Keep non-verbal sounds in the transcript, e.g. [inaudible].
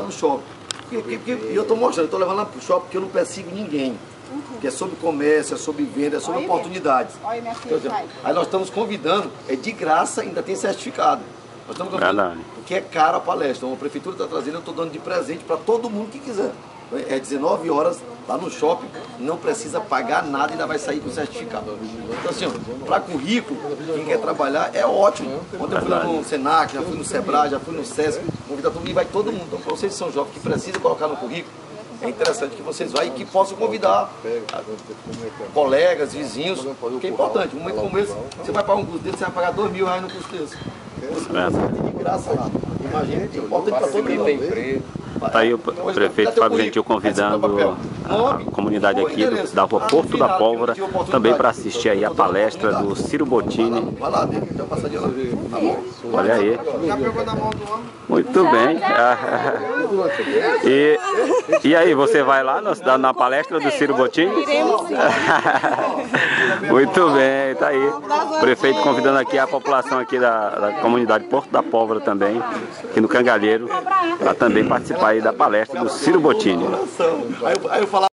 lá no shopping. E eu estou mostrando, eu estou levando lá pro shopping porque eu não persigo ninguém. Que é sobre comércio, é sobre venda, é sobre Olha, oportunidades. Olha, minha filha, Então, vai. aí nós estamos convidando, é de graça, ainda tem certificado. Nós estamos convidando, Verdade. porque é cara a palestra. Então, a prefeitura está trazendo, eu estou dando de presente para todo mundo que quiser. É 19 horas lá no shopping, não precisa pagar nada e ainda vai sair com certificado. Então assim, para currículo, quem quer trabalhar é ótimo. Ontem eu fui lá no Senac, já fui no Sebrae, já fui no Sesc, convidar todo mundo e vai todo mundo. Então para vocês que são jovens que precisam colocar no currículo, é interessante que vocês vão e que possam convidar colegas, vizinhos, que é importante. Um momento como esse, você vai pagar um custo desse, você vai pagar dois mil reais no custo desse. Certo. De graça lá. Imagina, é importante para todo mundo. Tá aí o prefeito Fábio Gentil convidando a comunidade aqui do- da rua Porto da Pólvora também para assistir aí a palestra do Ciro Bottini. Tá? Olha aí. Muito bem. [laughs] E, e aí, você vai lá na, na palestra do Ciro Bottini? [laughs] Muito bem, tá aí. O prefeito convidando aqui a população aqui da, da comunidade Porto da Pólvora também, aqui no Cangalheiro, para também participar aí da palestra do Ciro Bottini.